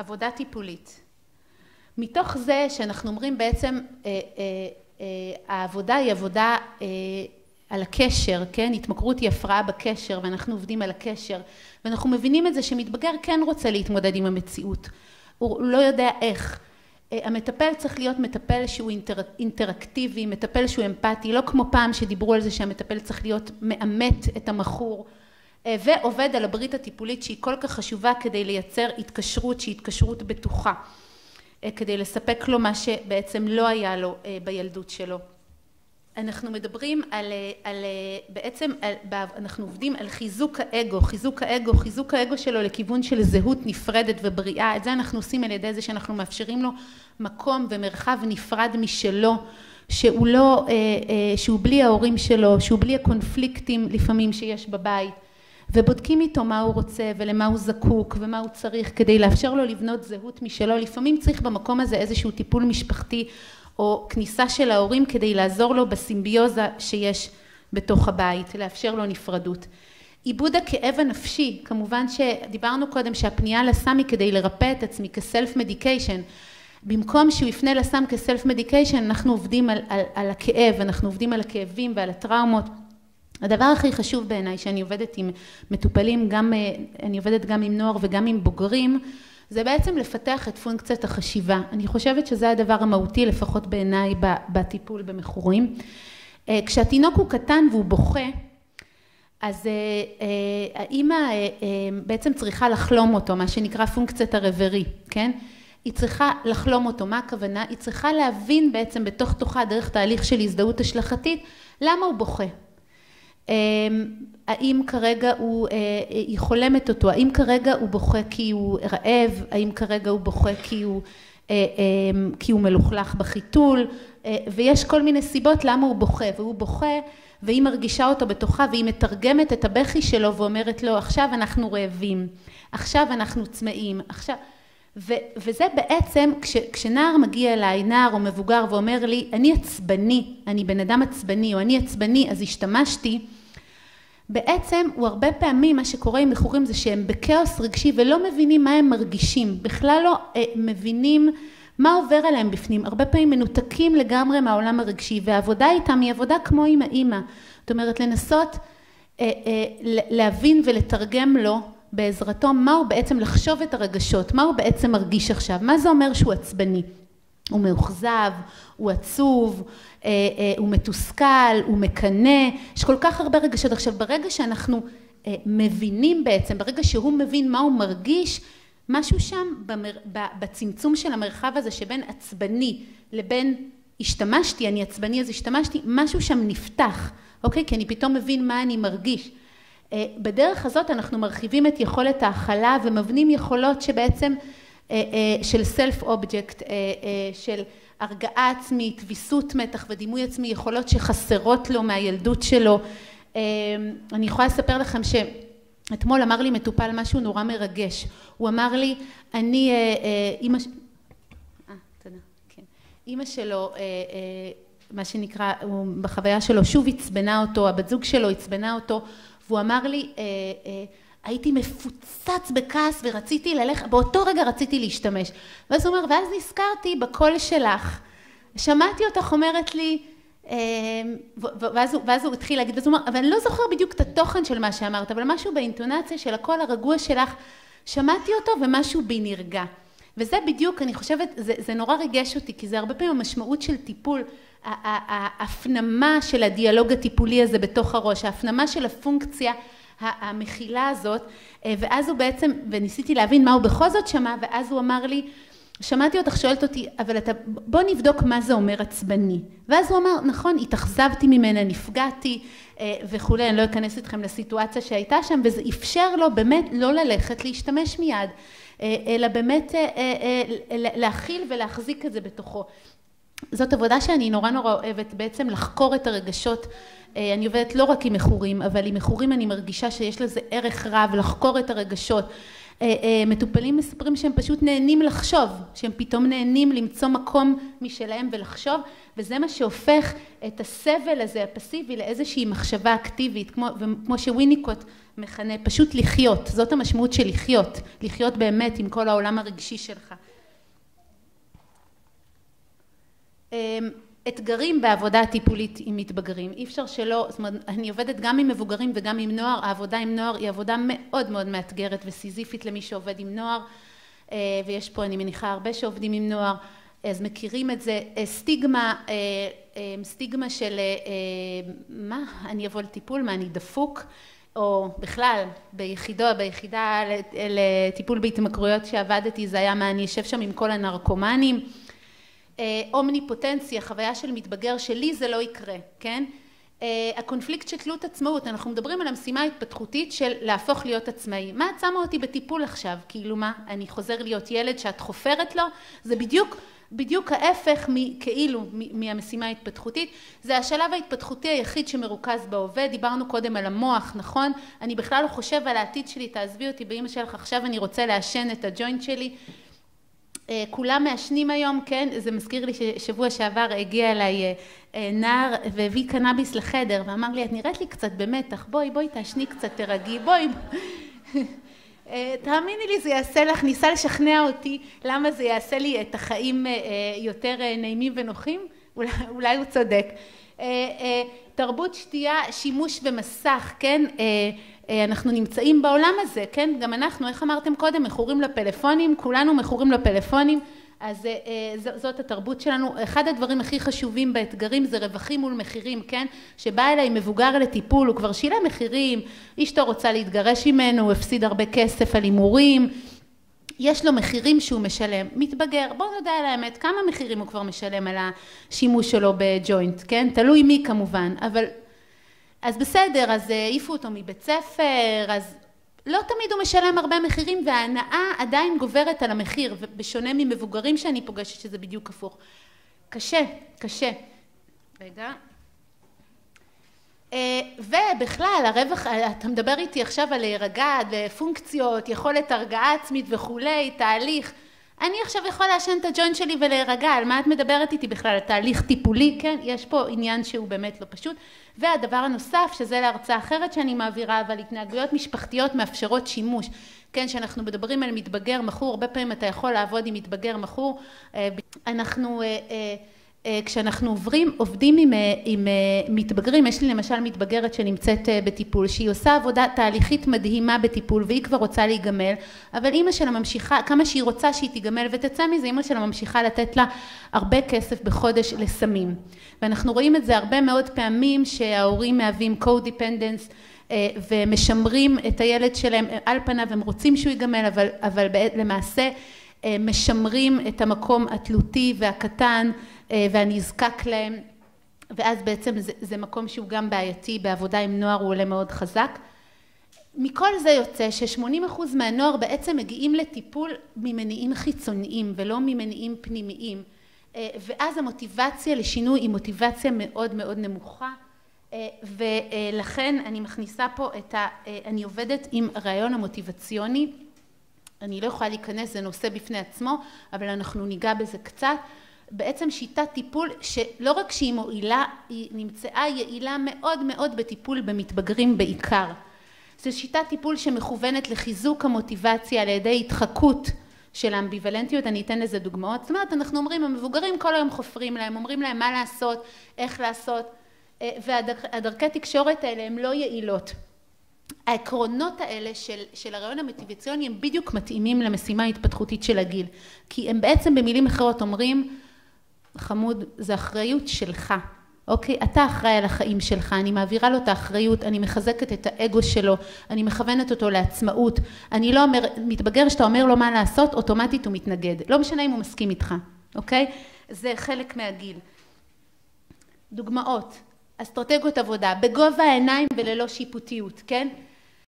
עבודה טיפולית. מתוך זה שאנחנו אומרים בעצם העבודה היא עבודה על הקשר, כן? התמכרות היא הפרעה בקשר ואנחנו עובדים על הקשר ואנחנו מבינים את זה שמתבגר כן רוצה להתמודד עם המציאות, הוא לא יודע איך. המטפל צריך להיות מטפל שהוא אינטראקטיבי, מטפל שהוא אמפתי, לא כמו פעם שדיברו על זה שהמטפל צריך להיות מאמת את המכור ועובד על הברית הטיפולית שהיא כל כך חשובה כדי לייצר התקשרות שהיא התקשרות בטוחה, כדי לספק לו מה שבעצם לא היה לו בילדות שלו. אנחנו מדברים על, על בעצם אנחנו עובדים על חיזוק האגו, חיזוק האגו, חיזוק האגו שלו לכיוון של זהות נפרדת ובריאה, את זה אנחנו עושים על ידי זה שאנחנו מאפשרים לו מקום ומרחב נפרד משלו, שהוא לא, שהוא בלי ההורים שלו, שהוא בלי הקונפליקטים לפעמים שיש בבית ובודקים איתו מה הוא רוצה ולמה הוא זקוק ומה הוא צריך כדי לאפשר לו לבנות זהות משלו, לפעמים צריך במקום הזה איזשהו טיפול משפחתי או כניסה של ההורים כדי לעזור לו בסימביוזה שיש בתוך הבית, לאפשר לו נפרדות. עיבוד הכאב הנפשי, כמובן שדיברנו קודם שהפנייה לסם היא כדי לרפא את עצמי כסלף מדיקיישן, במקום שהוא יפנה לסם כסלף מדיקיישן אנחנו עובדים על, על, על הכאב, אנחנו עובדים על הכאבים ועל הטראומות. הדבר הכי חשוב בעיניי שאני עובדת עם מטופלים, גם, אני עובדת גם עם נוער וגם עם בוגרים, זה בעצם לפתח את פונקציית החשיבה. אני חושבת שזה הדבר המהותי לפחות בעיניי בטיפול במכורים. כשהתינוק הוא קטן והוא בוכה אז האמא בעצם צריכה לחלום אותו, מה שנקרא פונקציית הרברי, כן? היא צריכה לחלום אותו, מה הכוונה? היא צריכה להבין בעצם בתוך תוכה דרך תהליך של הזדהות השלכתית למה הוא בוכה. האם כרגע הוא, היא חולמת אותו, האם כרגע הוא בוכה כי הוא רעב, האם כרגע הוא בוכה כי הוא, כי הוא מלוכלך בחיתול? ויש כל מיני סיבות למה הוא בוכה והוא בוכה והיא מרגישה אותו בתוכה והיא מתרגמת את הבכי שלו ואומרת לו עכשיו אנחנו רעבים, עכשיו אנחנו צמאים, עכשיו ו, וזה בעצם כש, כשנער מגיע אליי, נער או מבוגר ואומר לי אני עצבני, אני בן אדם עצבני או אני עצבני אז השתמשתי בעצם הוא הרבה פעמים מה שקורה עם מכורים זה שהם בכאוס רגשי ולא מבינים מה הם מרגישים, בכלל לא מבינים מה עובר עליהם בפנים, הרבה פעמים מנותקים לגמרי מהעולם הרגשי והעבודה איתם היא עבודה כמו עם האימא, זאת אומרת לנסות להבין ולתרגם לו בעזרתו מה הוא בעצם לחשוב את הרגשות, מה הוא בעצם מרגיש עכשיו, מה זה אומר שהוא עצבני, הוא מאוכזב, הוא עצוב, הוא מתוסכל, הוא מקנא, יש כל כך הרבה רגשות. עכשיו ברגע שאנחנו מבינים בעצם, ברגע שהוא מבין מה הוא מרגיש, משהו שם בצמצום של המרחב הזה שבין עצבני לבין השתמשתי, אני עצבני אז השתמשתי, משהו שם נפתח, אוקיי? כי אני פתאום מבין מה אני מרגיש. בדרך הזאת אנחנו מרחיבים את יכולת ההכלה ומבנים יכולות שבעצם של סלף אובייקט, של הרגעה עצמית, ויסות מתח ודימוי עצמי, יכולות שחסרות לו מהילדות שלו. אני יכולה לספר לכם שאתמול אמר לי מטופל משהו נורא מרגש, הוא אמר לי אני אמא, אה תודה, כן, אמא שלו מה שנקרא בחוויה שלו שוב עצבנה אותו, הבת זוג שלו עצבנה אותו והוא אמר לי הייתי מפוצץ בכעס ורציתי ללכת, באותו רגע רציתי להשתמש. ואז הוא אומר, ואז נזכרתי בקול שלך. שמעתי אותך אומרת לי, ואז הוא, ואז הוא התחיל להגיד, ואז הוא אומר, אבל אני לא זוכר בדיוק את התוכן של מה שאמרת, אבל משהו באינטונציה של הקול הרגוע שלך, שמעתי אותו ומשהו בי נרגע. וזה בדיוק, אני חושבת, זה, זה נורא ריגש אותי, כי זה הרבה פעמים המשמעות של טיפול, ההפנמה של הדיאלוג הטיפולי הזה בתוך הראש, ההפנמה של הפונקציה המכילה הזאת ואז הוא בעצם וניסיתי להבין מה הוא בכל זאת שמע ואז הוא אמר לי שמעתי אותך שואלת אותי אבל אתה בוא נבדוק מה זה אומר עצבני. ואז הוא אמר נכון התאכזבתי ממנה נפגעתי וכולי אני לא אכנס אתכם לסיטואציה שהייתה שם וזה אפשר לו באמת לא ללכת להשתמש מיד אלא באמת להכיל ולהחזיק את זה בתוכו זאת עבודה שאני נורא נורא אוהבת בעצם לחקור את הרגשות. אני עובדת לא רק עם מכורים אבל עם מכורים אני מרגישה שיש לזה ערך רב לחקור את הרגשות. מטופלים מספרים שהם פשוט נהנים לחשוב, שהם פתאום נהנים למצוא מקום משלהם ולחשוב, וזה מה שהופך את הסבל הזה הפסיבי לאיזושהי מחשבה אקטיבית, כמו, כמו שוויניקוט מכנה, פשוט לחיות, זאת המשמעות של לחיות, לחיות באמת עם כל העולם הרגשי שלך. אתגרים בעבודה הטיפולית עם מתבגרים, אי אפשר שלא, זאת אומרת אני עובדת גם עם מבוגרים וגם עם נוער, העבודה עם נוער היא עבודה מאוד מאוד מאתגרת וסיזיפית למי שעובד עם נוער. ויש פה אני מניחה הרבה שעובדים עם נוער. אז מכירים את זה, סטיגמה, סטיגמה של מה? אני אבוא לטיפול, מה אני דפוק? או בכלל ביחידו, ביחידה לטיפול בהתמכרויות שעבדתי זה היה מה אני אשב שם עם כל הנרקומנים אומניפוטנציה, חוויה של מתבגר שלי זה לא יקרה, כן? הקונפליקט של תלות עצמאות, אנחנו מדברים על המשימה ההתפתחותית של להפוך להיות עצמאי. מה את שמה אותי בטיפול עכשיו? כאילו מה, אני חוזר להיות ילד שאת חופרת לו? זה בדיוק, בדיוק ההפך כאילו מהמשימה ההתפתחותית. זה השלב ההתפתחותי היחיד שמרוכז בהווה, דיברנו קודם על המוח, נכון? אני בכלל לא חושב על העתיד שלי, תעזבי אותי באמא שלך, עכשיו אני רוצה לעשן את הג'וינט שלי. כולם מעשנים היום, כן? זה מזכיר לי ששבוע שעבר הגיע אליי נער והביא קנאביס לחדר ואמר לי את נראית לי קצת במתח, בואי בואי תעשני קצת תרגעי, בואי תאמיני לי זה יעשה לך, ניסה לשכנע אותי למה זה יעשה לי את החיים יותר נעימים ונוחים, אולי הוא צודק. תרבות שתייה, שימוש במסך, כן? אנחנו נמצאים בעולם הזה, כן? גם אנחנו, איך אמרתם קודם, מכורים לפלאפונים, כולנו מכורים לפלאפונים, אז זאת התרבות שלנו. אחד הדברים הכי חשובים באתגרים זה רווחים מול מחירים, כן? שבא אליי מבוגר לטיפול, הוא כבר שילם מחירים, אשתו רוצה להתגרש ממנו, הוא הפסיד הרבה כסף על הימורים, יש לו מחירים שהוא משלם. מתבגר, בואו נודה על האמת, כמה מחירים הוא כבר משלם על השימוש שלו בג'וינט, כן? תלוי מי כמובן, אבל אז בסדר, אז העיפו אותו מבית ספר, אז לא תמיד הוא משלם הרבה מחירים וההנאה עדיין גוברת על המחיר, בשונה ממבוגרים שאני פוגשת שזה בדיוק הפוך. קשה, קשה. רגע. ובכלל הרווח, אתה מדבר איתי עכשיו על להירגע, פונקציות, יכולת הרגעה עצמית וכולי, תהליך. אני עכשיו יכול לעשן את הג'וינט שלי ולהירגע, על מה את מדברת איתי בכלל? על תהליך טיפולי, כן? יש פה עניין שהוא באמת לא פשוט. והדבר הנוסף, שזה להרצאה אחרת שאני מעבירה, אבל התנהגויות משפחתיות מאפשרות שימוש. כן, שאנחנו מדברים על מתבגר מכור, הרבה פעמים אתה יכול לעבוד עם מתבגר מכור. אנחנו כשאנחנו עוברים, עובדים עם עם מתבגרים, יש לי למשל מתבגרת שנמצאת בטיפול, שהיא עושה עבודה תהליכית מדהימה בטיפול והיא כבר רוצה להיגמל, אבל אימא שלה ממשיכה, כמה שהיא רוצה שהיא תיגמל ותצא מזה, אימא שלה ממשיכה לתת לה הרבה כסף בחודש לסמים. ואנחנו רואים את זה הרבה מאוד פעמים שההורים מהווים co-dependence ומשמרים את הילד שלהם, על פניו הם רוצים שהוא ייגמל, אבל אבל למעשה משמרים את המקום התלותי והקטן והנזקק להם, ואז בעצם זה זה מקום שהוא גם בעייתי, בעבודה עם נוער הוא עולה מאוד חזק. מכל זה יוצא ששמונים אחוז מהנוער בעצם מגיעים לטיפול ממניעים חיצוניים ולא ממניעים פנימיים, ואז המוטיבציה לשינוי היא מוטיבציה מאוד מאוד נמוכה, ולכן אני מכניסה פה את ה... אני עובדת עם הרעיון המוטיבציוני, אני לא יכולה להיכנס, זה נושא בפני עצמו, אבל אנחנו ניגע בזה קצת. בעצם שיטת טיפול שלא רק שהיא מועילה, היא נמצאה יעילה מאוד מאוד בטיפול במתבגרים בעיקר. זו שיטת טיפול שמכוונת לחיזוק המוטיבציה על ידי התחקות של האמביוולנטיות, אני אתן לזה דוגמאות. זאת אומרת, אנחנו אומרים, המבוגרים כל היום חופרים להם, אומרים להם מה לעשות, איך לעשות, והדרכי תקשורת האלה הן לא יעילות. העקרונות האלה של של הרעיון המוטיבציוני הם בדיוק מתאימים למשימה ההתפתחותית של הגיל, כי הם בעצם במילים אחרות אומרים חמוד, זה אחריות שלך, אוקיי? אתה אחראי על החיים שלך, אני מעבירה לו את האחריות, אני מחזקת את האגו שלו, אני מכוונת אותו לעצמאות, אני לא אומר, מתבגר שאתה אומר לו מה לעשות, אוטומטית הוא מתנגד, לא משנה אם הוא מסכים איתך, אוקיי? זה חלק מהגיל. דוגמאות, אסטרטגיות עבודה, בגובה העיניים וללא שיפוטיות, כן?